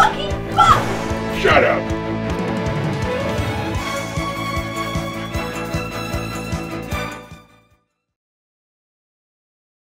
fucking fuck!